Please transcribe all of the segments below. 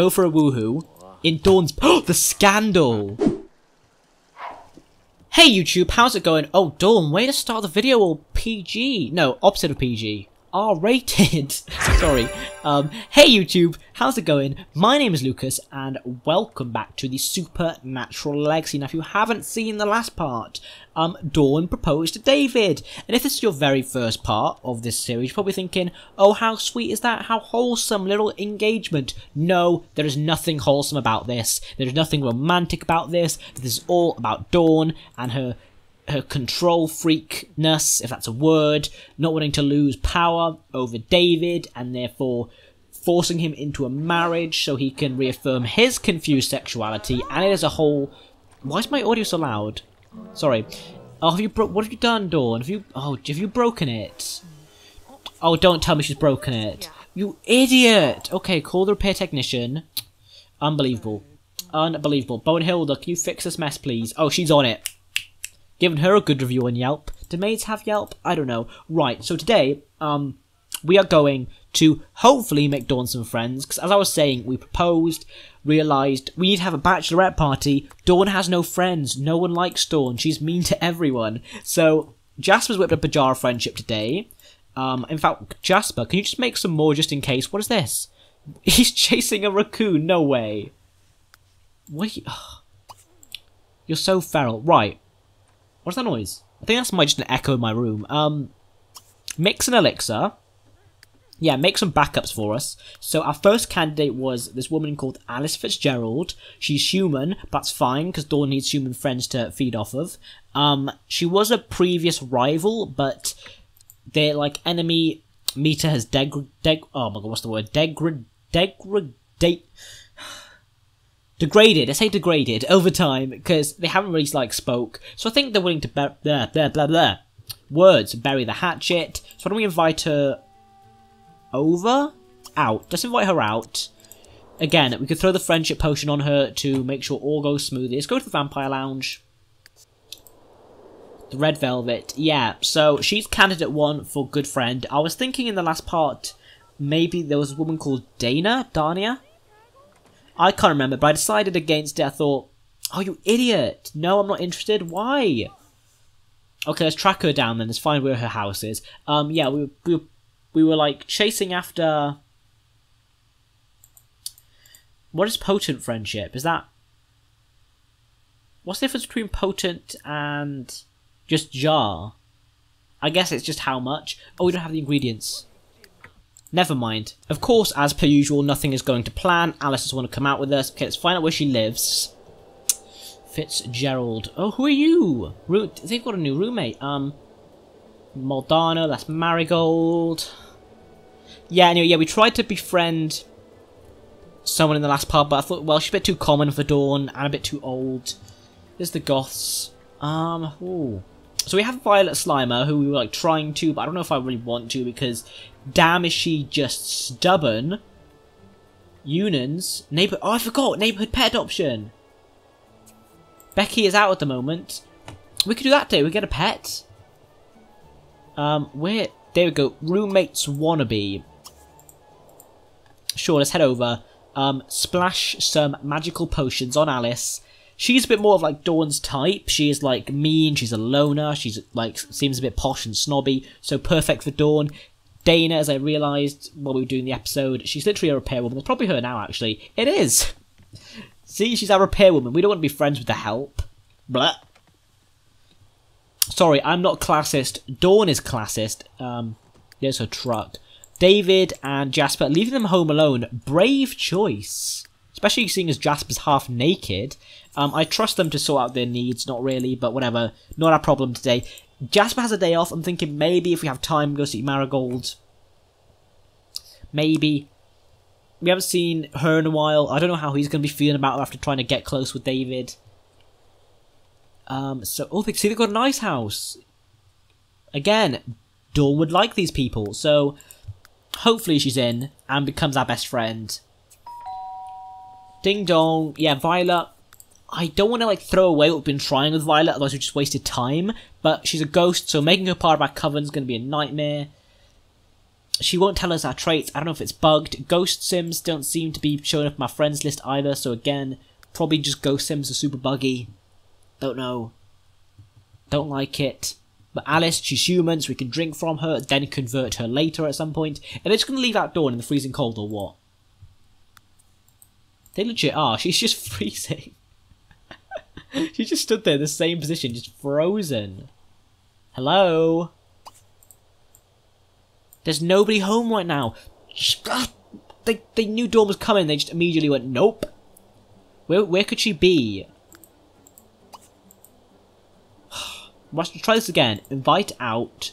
go for a woohoo. In Dawn's... the scandal! Hey YouTube, how's it going? Oh, Dawn, way to start the video all PG. No, opposite of PG. R-rated. Sorry. Um, hey YouTube, how's it going? My name is Lucas, and welcome back to the Supernatural Legacy. Now, if you haven't seen the last part, um, Dawn proposed to David. And if this is your very first part of this series, you're probably thinking, oh, how sweet is that? How wholesome little engagement. No, there is nothing wholesome about this. There is nothing romantic about this. This is all about Dawn and her her control freakness, if that's a word, not wanting to lose power over David, and therefore forcing him into a marriage so he can reaffirm his confused sexuality, and it as a whole. Why is my audio so loud? Sorry. Oh, have you bro- what have you done, Dawn? Have you oh have you broken it? Oh, don't tell me she's broken it. You idiot! Okay, call the repair technician. Unbelievable. Unbelievable. Bonehilda, can you fix this mess, please? Oh, she's on it. Giving her a good review on Yelp. Do maids have Yelp? I don't know. Right, so today, um, we are going to hopefully make Dawn some friends, because as I was saying, we proposed, realised we need to have a bachelorette party. Dawn has no friends. No one likes Dawn. She's mean to everyone. So, Jasper's whipped up a jar of friendship today. Um, in fact, Jasper, can you just make some more just in case? What is this? He's chasing a raccoon. No way. What you... You're so feral. Right. What's that noise? I think that's my just an echo in my room. Um, mix an elixir. Yeah, make some backups for us. So our first candidate was this woman called Alice Fitzgerald. She's human, but that's fine because Dawn needs human friends to feed off of. Um, she was a previous rival, but their like enemy meter has deg deg. Oh my god, what's the word? Degrad degradate degraded. I say degraded over time because they haven't really like spoke. So I think they're willing to blah blah blah blah words bury the hatchet. So why don't we invite her over? Out. Let's invite her out. Again, we could throw the friendship potion on her to make sure all goes smoothly. Let's go to the vampire lounge. The red velvet. Yeah, so she's candidate one for good friend. I was thinking in the last part, maybe there was a woman called Dana? Dania? I can't remember, but I decided against it. I thought, oh, you idiot. No, I'm not interested. Why? Okay, let's track her down then. Let's find where her house is. Um, yeah, we, we, we were like chasing after... What is potent friendship? Is that... What's the difference between potent and just jar? I guess it's just how much. Oh, we don't have the ingredients. Never mind. Of course, as per usual, nothing is going to plan. Alice doesn't want to come out with us. Okay, let's find out where she lives. Fitzgerald. Oh, who are you? Ru They've got a new roommate. Um, Moldano, that's Marigold. Yeah, anyway, yeah, we tried to befriend someone in the last part, but I thought, well, she's a bit too common for Dawn and a bit too old. There's the Goths. Um, ooh. So we have Violet Slimer, who we were like trying to, but I don't know if I really want to because damn is she just stubborn. Unans, neighbor. Oh, I forgot neighborhood pet adoption. Becky is out at the moment. We could do that day. We get a pet. Um, where? There we go. Roommates wannabe. Sure, let's head over. Um, splash some magical potions on Alice she's a bit more of like Dawn's type. She is like mean, she's a loner, she's like seems a bit posh and snobby, so perfect for Dawn. Dana, as I realised while we were doing the episode, she's literally a repair woman. It's probably her now, actually. It is! See, she's our repair woman. We don't want to be friends with the help. Blah. Sorry, I'm not classist. Dawn is classist. Um, there's her truck. David and Jasper, leaving them home alone. Brave choice. Especially seeing as Jasper's half naked. Um, I trust them to sort out their needs, not really, but whatever. Not our problem today. Jasper has a day off. I'm thinking maybe if we have time, go see Marigold. Maybe. We haven't seen her in a while. I don't know how he's going to be feeling about her after trying to get close with David. Um, so, oh, they see they've got a nice house. Again, Dawn would like these people, so hopefully she's in and becomes our best friend. Ding dong. Yeah, Violet. I don't want to like throw away what we've been trying with Violet, otherwise we just wasted time. But she's a ghost, so making her part of our coven is going to be a nightmare. she won't tell us our traits. I don't know if it's bugged. Ghost Sims don't seem to be showing up my friends list either. So again, probably just Ghost Sims are super buggy. Don't know. Don't like it. But Alice, she's human, so we can drink from her, then convert her later at some point. And they're just going to leave out Dawn in the freezing cold or what? They legit are. She's just freezing. she just stood there in the same position, just frozen. Hello? There's nobody home right now. Ah, they, they knew Dawn was coming, they just immediately went, nope. Where, where could she be? Let's try this again. Invite out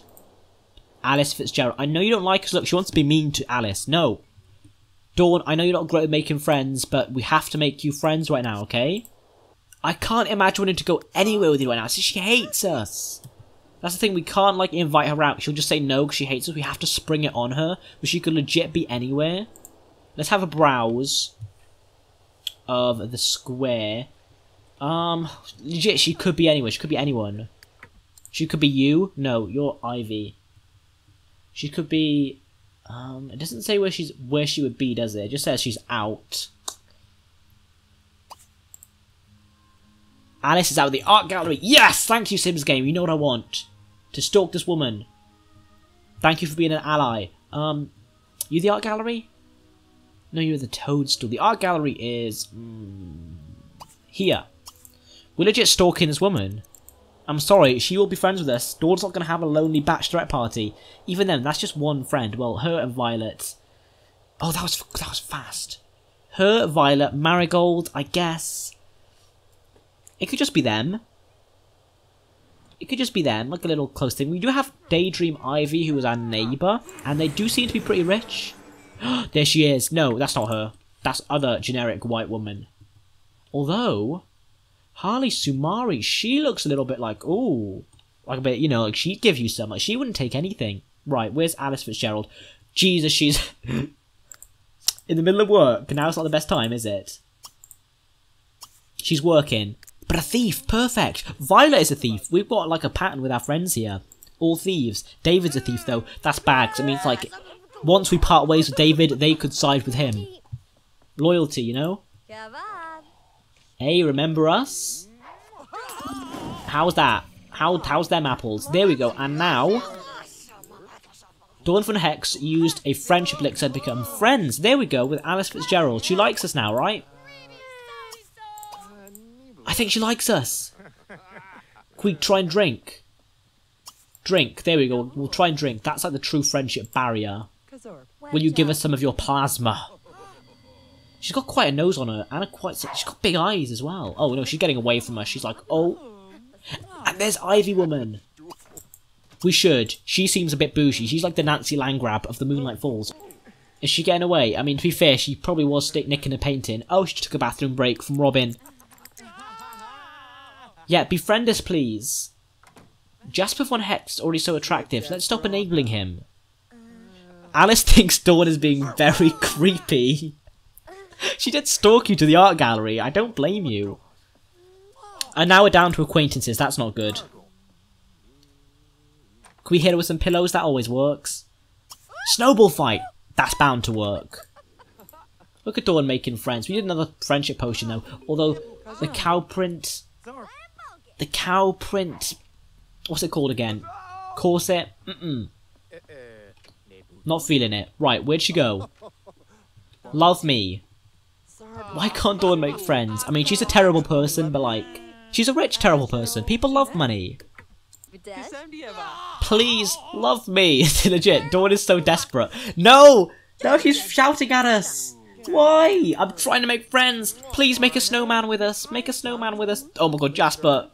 Alice Fitzgerald. I know you don't like us. Look, she wants to be mean to Alice. No. Dawn, I know you're not great at making friends, but we have to make you friends right now, okay? I can't imagine wanting to go anywhere with you right now. So she hates us. That's the thing, we can't, like, invite her out. She'll just say no because she hates us. We have to spring it on her. But she could legit be anywhere. Let's have a browse of the square. Um, legit, she could be anywhere. She could be anyone. She could be you. No, you're Ivy. She could be. Um, it doesn't say where she's where she would be, does it? It just says she's out. Alice is out of the art gallery. Yes, thank you, Sims Game. You know what I want. To stalk this woman. Thank you for being an ally. Um, you the art gallery? No, you're the toadstool. The art gallery is mm, here. We're legit stalking this woman. I'm sorry, she will be friends with us. Dawn's not going to have a lonely bachelorette party. Even then, that's just one friend. Well, her and Violet. Oh, that was that was fast. Her, Violet, Marigold, I guess. It could just be them. It could just be them, like a little close thing. We do have Daydream Ivy, who is our neighbour, and they do seem to be pretty rich. there she is. No, that's not her. That's other generic white woman. Although, Harley Sumari, she looks a little bit like, ooh, like a bit, you know, like she'd give you some. Like she wouldn't take anything. Right, where's Alice Fitzgerald? Jesus, she's in the middle of work. Now it's not the best time, is it? She's working. But a thief, perfect. Violet is a thief. We've got like a pattern with our friends here. All thieves. David's a thief though. That's bad it means like once we part ways with David, they could side with him. Loyalty, you know? Hey, remember us? How's that? How, how's them apples? There we go. And now, Dawn von Hex used a friendship elixir to become friends. There we go with Alice Fitzgerald. She likes us now, right? Think she likes us. We try and drink? Drink. There we go. We'll try and drink. That's like the true friendship barrier. Will you give us some of your plasma? She's got quite a nose on her, and a quite she's got big eyes as well. Oh no, she's getting away from us. She's like, oh, and there's Ivy Woman. We should. She seems a bit bougie. She's like the Nancy Landgraab of the Moonlight Falls. Is she getting away? I mean, to be fair, she probably was stick nicking a painting. Oh, she took a bathroom break from Robin. Yeah, befriend us, please. Jasper von Hex is already so attractive. Let's stop enabling him. Alice thinks Dawn is being very creepy. she did stalk you to the art gallery. I don't blame you. And now we're down to acquaintances. That's not good. Can we hit her with some pillows? That always works. Snowball fight. That's bound to work. Look at Dawn making friends. We did another friendship potion though. Although the cow print... The cow print... What's it called again? Corset? Mm-mm. Not feeling it. Right, where'd she go? Love me. Why can't Dawn make friends? I mean, she's a terrible person, but like, she's a rich, terrible person. People love money. Please, love me. It's legit, Dawn is so desperate. No! No, she's shouting at us! Why? I'm trying to make friends. Please make a snowman with us. Make a snowman with us. Oh my god, Jasper.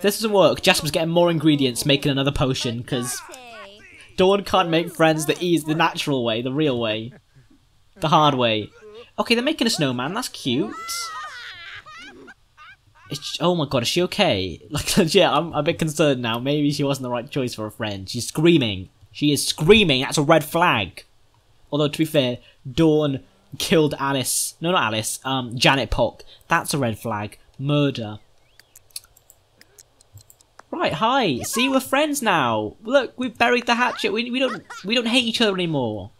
This doesn't work. Jasper's getting more ingredients, making another potion, because Dawn can't make friends the easy, the natural way, the real way. The hard way. Okay, they're making a snowman. That's cute. It's, oh my god, is she okay? Like, legit, I'm a bit concerned now. Maybe she wasn't the right choice for a friend. She's screaming. She is screaming. That's a red flag. Although, to be fair, Dawn killed Alice. No, not Alice. Um, Janet Polk. That's a red flag. Murder. Right, hi. See, we're friends now. Look, we've buried the hatchet. We, we don't we don't hate each other anymore.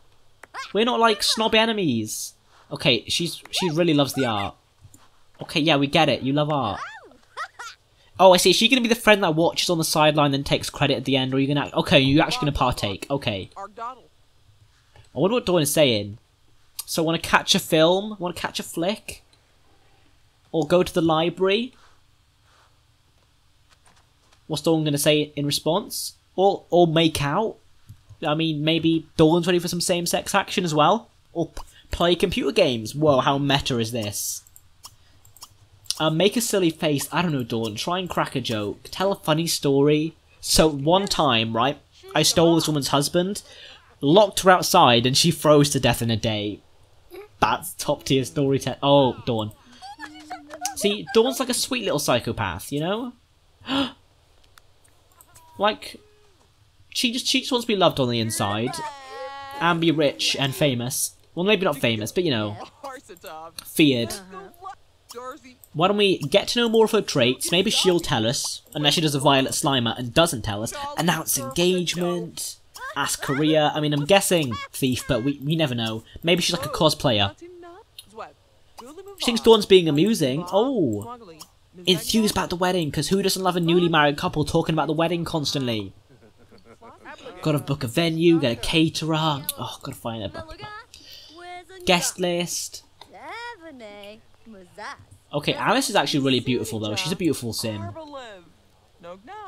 We're not like snobby enemies. Okay, she's she really loves the art. Okay, yeah, we get it. You love art. Oh, I see. Is she gonna be the friend that watches on the sideline and takes credit at the end, or are you gonna? Okay, you're actually gonna partake. Okay. I wonder what Dawn is saying. So, want to catch a film? Want to catch a flick? Or go to the library? What's Dawn gonna say in response? Or or make out? I mean, maybe Dawn's ready for some same-sex action as well, or play computer games. Whoa, how meta is this? Uh, make a silly face. I don't know, Dawn. Try and crack a joke. Tell a funny story. So one time, right, I stole this woman's husband, locked her outside, and she froze to death in a day. That's top tier storytelling. Oh, Dawn. See, Dawn's like a sweet little psychopath, you know? like, she just she just wants to be loved on the inside and be rich and famous. Well, maybe not famous, but you know, feared. Why don't we get to know more of her traits? Maybe she'll tell us, unless she does a Violet Slimer and doesn't tell us. Announce engagement, ask career. I mean, I'm guessing thief, but we, we never know. Maybe she's like a cosplayer. She thinks Dawn's being amusing. Oh, enthused about the wedding, because who doesn't love a newly married couple talking about the wedding constantly? Gotta book a venue, get a caterer. Oh, gotta find a guest list. Okay, Alice is actually really beautiful though. She's a beautiful sim.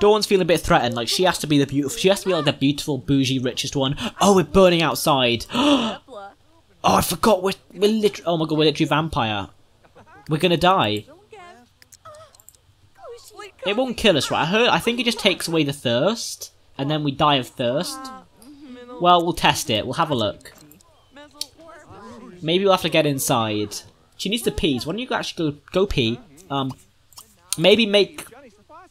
Dawn's feeling a bit threatened. Like she has to be the beautiful. She has to be like the beautiful, bougie, richest one. Oh, we're burning outside. oh, I forgot. We're we're literally. Oh my god, we're literally vampire. We're gonna die. It won't kill us, right? I heard. I think it just takes away the thirst, and then we die of thirst. Well, we'll test it. We'll have a look. Maybe we'll have to get inside. She needs to pee. So why don't you actually go go pee? Um, maybe make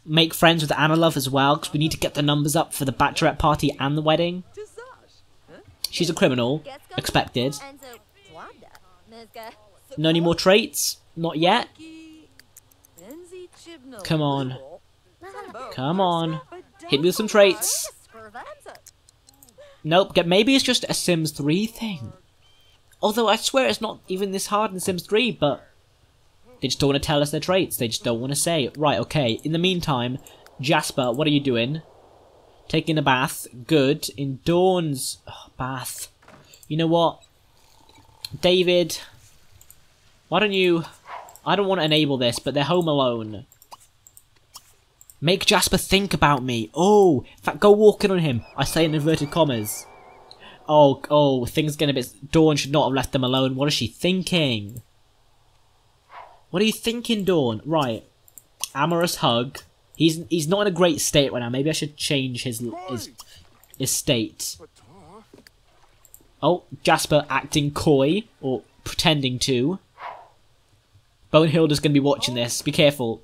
make friends with Anna Love as well, because we need to get the numbers up for the bachelorette party and the wedding. She's a criminal, expected. No any more traits? Not yet. Come on. Come on. Hit me with some traits. Nope, maybe it's just a Sims 3 thing. Although I swear it's not even this hard in Sims 3, but they just don't want to tell us their traits. They just don't want to say. Right, okay. In the meantime, Jasper, what are you doing? Taking a bath. Good. In Dawn's oh, bath. You know what? David, why don't you... I don't want to enable this, but they're home alone. Make Jasper think about me. Oh, in fact, go walking on him. I say in inverted commas. Oh, oh, things getting a bit... Dawn should not have left them alone. What is she thinking? What are you thinking, Dawn? Right. Amorous hug. He's he's not in a great state right now. Maybe I should change his his, his state. Oh, Jasper acting coy, or pretending to. Bonehilda's going to be watching this. Be careful.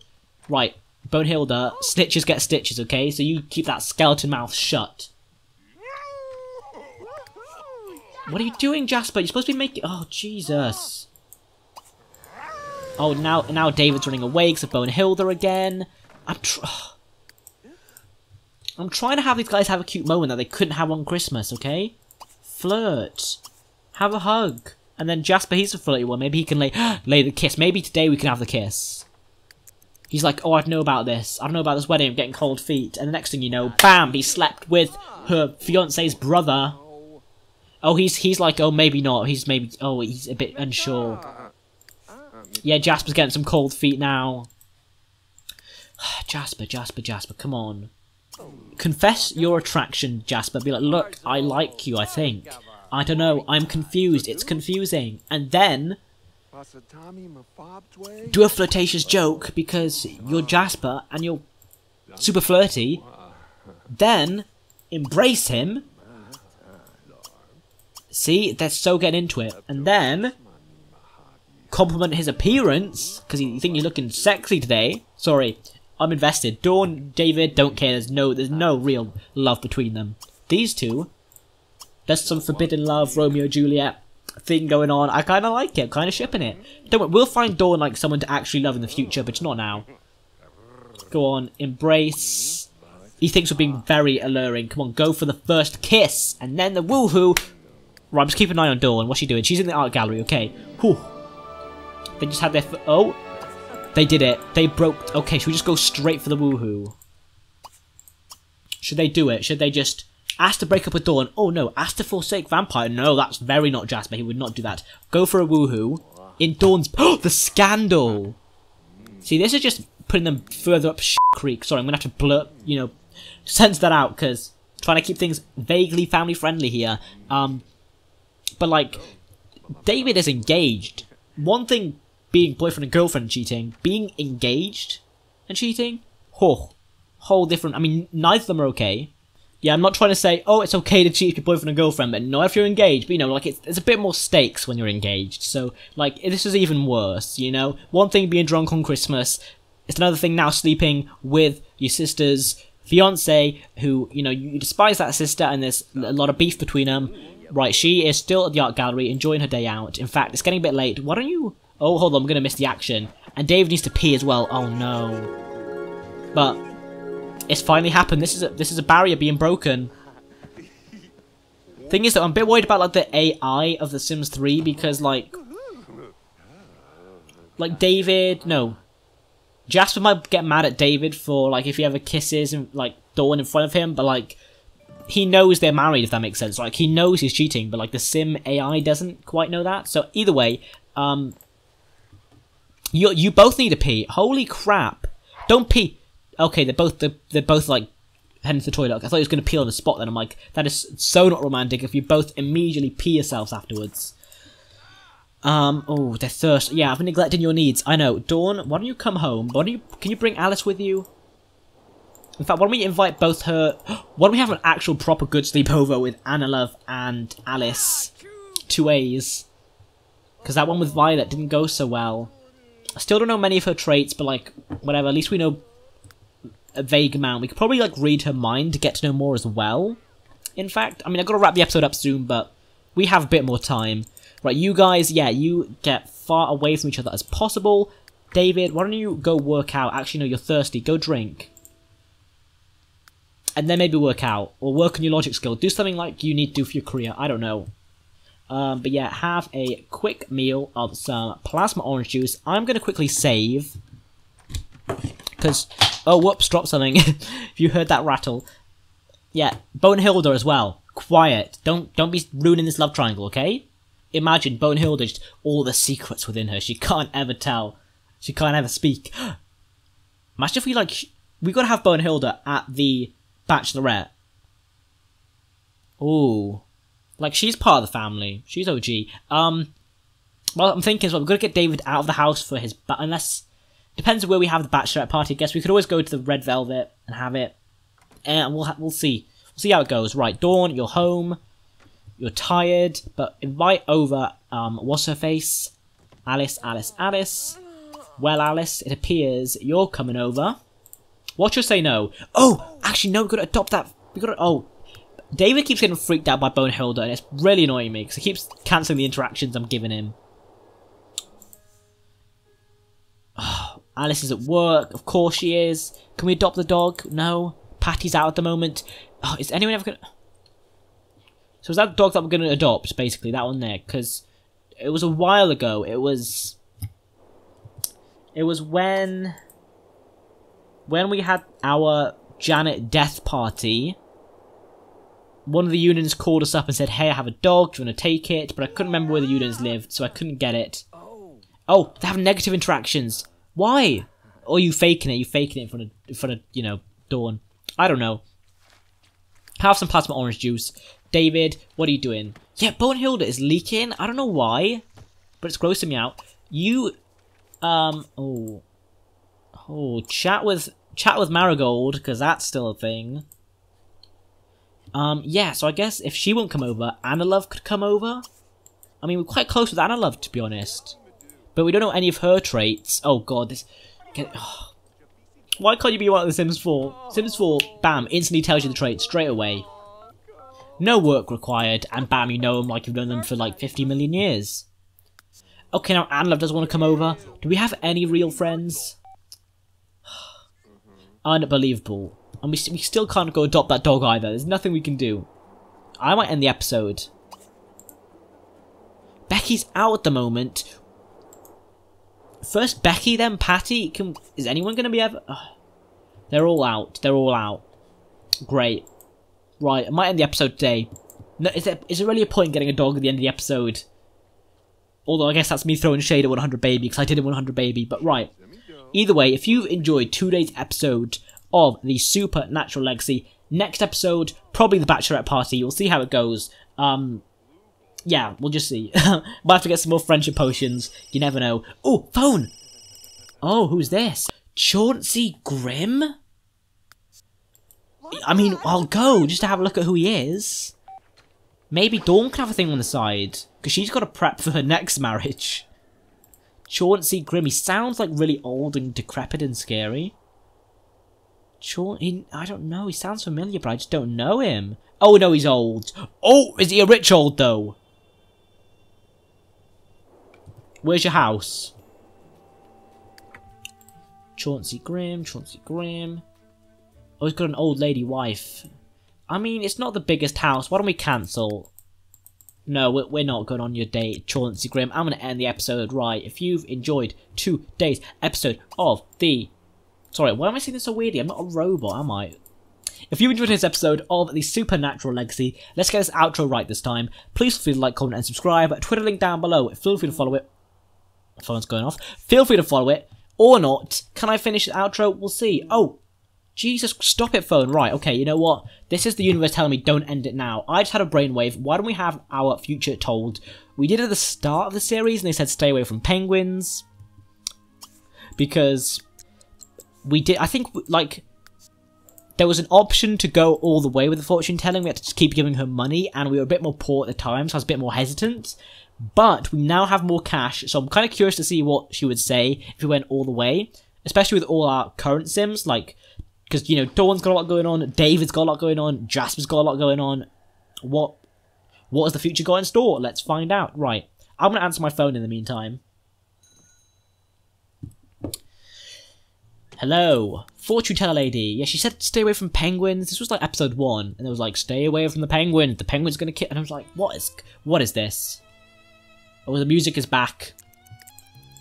Right, Bonehilda, stitches get stitches, okay? So you keep that skeleton mouth shut. What are you doing, Jasper? You're supposed to be making... Oh, Jesus. Oh, now now David's running away because of Bonehilda again. I'm tr I'm trying to have these guys have a cute moment that they couldn't have on Christmas, okay? Flirt. Have a hug. And then Jasper, he's a flirty one. Maybe he can lay, lay the kiss. Maybe today we can have the kiss. He's like, oh, I'd know about this. I know about this wedding. I'm getting cold feet. And the next thing you know, bam, he slept with her fiance's brother. Oh, he's he's like, oh, maybe not. He's maybe, oh, he's a bit unsure. Yeah, Jasper's getting some cold feet now. Jasper, Jasper, Jasper, come on. Confess your attraction, Jasper. Be like, look, I like you, I think. I don't know, I'm confused, it's confusing. And then, do a flirtatious joke because you're Jasper and you're super flirty. Then, embrace him See, they're so getting into it. And then, compliment his appearance, because you think you're looking sexy today. Sorry, I'm invested. Dawn, David, don't care. There's no, there's no real love between them. These two, there's some forbidden love, Romeo Juliet thing going on. I kind of like it. kind of shipping it. Don't worry, we'll find Dawn like someone to actually love in the future, but not now. Go on, embrace. he thinks we're being very alluring. Come on, go for the first kiss, and then the woohoo. Right, I'm just keep an eye on Dawn. What's she doing? She's in the art gallery. Okay. Whew. They just had their. oh, they did it. They broke. Okay, should we just go straight for the woohoo? Should they do it? Should they just ask to break up with Dawn? Oh no, ask to forsake Vampire. No, that's very not Jasper. He would not do that. Go for a woohoo in Dawn's. Oh, the scandal. See, this is just putting them further up creek. Sorry, I'm gonna have to blur, you know, sense that out because trying to keep things vaguely family friendly here. Um, but like, David is engaged. One thing being boyfriend and girlfriend cheating, being engaged and cheating, oh, whole different. I mean, neither of them are okay. Yeah, I'm not trying to say, oh, it's okay to cheat with your boyfriend and girlfriend, but not if you're engaged. But, you know, like, it's, a bit more stakes when you're engaged. So, like, this is even worse, you know? One thing being drunk on Christmas, it's another thing now sleeping with your sister's fiance, who, you know, you despise that sister and there's a lot of beef between them. Right, she is still at the art gallery enjoying her day out. In fact, it's getting a bit late. Why don't you... Oh, hold on, I'm going to miss the action. And Dave needs to pee as well. Oh, no. But it's finally happened. This is a, this is a barrier being broken. Thing is that I'm a bit worried about like the AI of The Sims 3 because like like David, no. Jasper might get mad at David for like if he ever kisses and like Dawn in front of him, but like he knows they're married if that makes sense. Like he knows he's cheating, but like the Sim AI doesn't quite know that. So either way, um you you both need to pee. Holy crap. Don't pee okay, they're both they're, they're both like heading to the toilet. I thought he was going to pee on the spot. Then I'm like, that is so not romantic. If you both immediately pee yourselves afterwards. Um. Oh, they're thirsty. Yeah, I've been neglecting your needs. I know. Dawn, why don't you come home? Why don't you? Can you bring Alice with you? In fact, why don't we invite both her? Why don't we have an actual proper good sleepover with Anna Love and Alice? Two A's. Because that one with Violet didn't go so well. I still don't know many of her traits, but like, whatever. At least we know a vague amount. We could probably like read her mind to get to know more as well. In fact, I mean, I've got to wrap the episode up soon, but we have a bit more time. Right, you guys, yeah, you get far away from each other as possible. David, why don't you go work out? Actually, no, you're thirsty. Go drink. And then maybe work out. Or work on your logic skill. Do something like you need to do for your career. I don't know. Um, but yeah, have a quick meal of some plasma orange juice. I'm going to quickly save. Because Oh, whoops, drop something. if you heard that rattle. Yeah, Bonehilda as well. Quiet. Don't don't be ruining this love triangle, okay? Imagine Bonehilda just all the secrets within her. She can't ever tell. She can't ever speak. Imagine if we like we gotta have Bonehilda at the Bachelorette. Ooh. Like she's part of the family. She's OG. Um well I'm thinking as well, we've got to get David out of the house for his but unless Depends on where we have the bachelorette party. I guess we could always go to the Red Velvet and have it, and we'll we'll see. We'll see how it goes. Right, Dawn, you're home. You're tired, but invite over. Um, what's her face? Alice, Alice, Alice. Well, Alice, it appears you're coming over. Watch her say no. Oh, actually, no. We've got to adopt that. We got to. Oh, David keeps getting freaked out by Bonehilda, and it's really annoying me because he keeps cancelling the interactions I'm giving him. Alice is at work. Of course she is. Can we adopt the dog? No. Patty's out at the moment. Oh, is anyone ever gonna... So is that the dog that we're gonna adopt, basically, that one there? Because it was a while ago. It was... It was when... When we had our Janet death party, one of the unions called us up and said, hey, I have a dog, do you want to take it? But I couldn't remember where the unions lived, so I couldn't get it. Oh, oh they have negative interactions. Why? Or you faking it? You faking it in front of in front of you know Dawn? I don't know. Have some plasma orange juice. David, what are you doing? Yeah, Bonehilda is leaking. I don't know why, but it's grossing me out. You, um, oh, oh, chat with chat with Marigold because that's still a thing. Um, yeah, so I guess if she won't come over, Anna Love could come over. I mean, we're quite close with Anna Love, to be honest. But we don't know any of her traits. Oh god, this... Get, oh. Why can't you be one of the Sims 4? Sims 4, bam, instantly tells you the traits straight away. No work required, and bam, you know them like you've known them for like 50 million years. Okay, now Anna Love doesn't want to come over. Do we have any real friends? Unbelievable. And we, we still can't go adopt that dog either. There's nothing we can do. I might end the episode. Becky's out at the moment. First Becky, then Patty. Can is anyone going to be ever? Ugh. They're all out. They're all out. Great. Right, I might end the episode today. No, is there, is there really a point getting a dog at the end of the episode? Although I guess that's me throwing shade at 100 Baby because I did a 100 Baby. But right. Either way, if you've enjoyed today's episode of the Supernatural Legacy, next episode probably the Bachelorette Party. You'll see how it goes. Um, yeah, we'll just see. Might have to get some more friendship potions. You never know. Oh, phone! Oh, who's this? Chauncey Grimm? I mean, I'll go just to have a look at who he is. Maybe Dawn can have a thing on the side, because she's got to prep for her next marriage. Chauncey Grimm, he sounds like really old and decrepit and scary. Chauncey, I don't know, he sounds familiar, but I just don't know him. Oh no, he's old. Oh, is he a rich old though? Where's your house? Chauncey Grimm, Chauncey Grimm. Oh, he's got an old lady wife. I mean, it's not the biggest house. Why don't we cancel? No, we're not going on your date, Chauncey Grimm. I'm going to end the episode right. If you've enjoyed today's episode of the... Sorry, why am I saying this so weirdly? I'm not a robot, am I? If you enjoyed this episode of the Supernatural Legacy, let's get this outro right this time. Please feel free to like, comment, and subscribe. Twitter link down below. Feel free to follow it. Phone's going off. Feel free to follow it or not. Can I finish the outro? We'll see. Oh, Jesus, stop it, phone. Right, okay, you know what? This is the universe telling me don't end it now. I just had a brainwave. Why don't we have our future told? We did it at the start of the series, and they said stay away from penguins. Because we did, I think, like, there was an option to go all the way with the fortune telling. We had to keep giving her money, and we were a bit more poor at the time, so I was a bit more hesitant. But we now have more cash, so I'm kind of curious to see what she would say if we went all the way. Especially with all our current sims, like, because, you know, Dawn's got a lot going on, David's got a lot going on, Jasper's got a lot going on. What, what has the future got in store? Let's find out. Right. I'm going to answer my phone in the meantime. Hello, fortune teller lady. Yeah, she said stay away from penguins. This was like episode one, and it was like stay away from the penguin. The penguin's gonna kill. And I was like, what is, what is this? Oh, the music is back.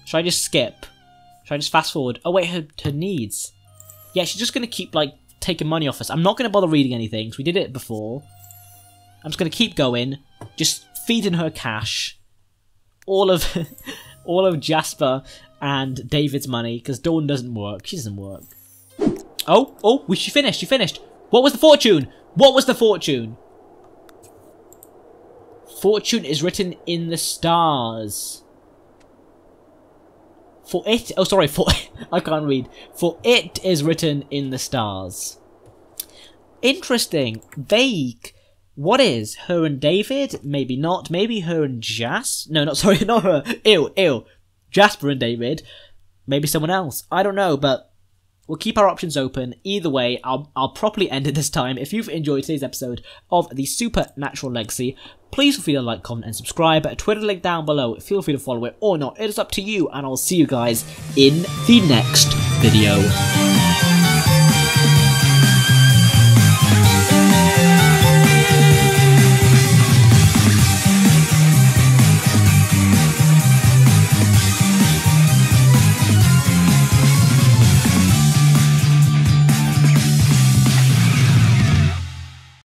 Should I just skip? Should I just fast forward? Oh wait, her, her needs. Yeah, she's just going to keep, like, taking money off us. I'm not going to bother reading anything, because we did it before. I'm just going to keep going, just feeding her cash. All of, all of Jasper and David's money, because Dawn doesn't work. She doesn't work. Oh, oh, she finished, she finished. What was the fortune? What was the fortune? Fortune is written in the stars. For it, oh sorry, for, I can't read. For it is written in the stars. Interesting. Vague. What is? Her and David? Maybe not. Maybe her and Jas? No, not sorry, not her. Ew, ew. Jasper and David. Maybe someone else. I don't know, but We'll keep our options open. Either way, I'll, I'll properly end it this time. If you've enjoyed today's episode of the Supernatural Legacy, please feel free to like, comment, and subscribe. Twitter link down below. Feel free to follow it or not. It is up to you, and I'll see you guys in the next video.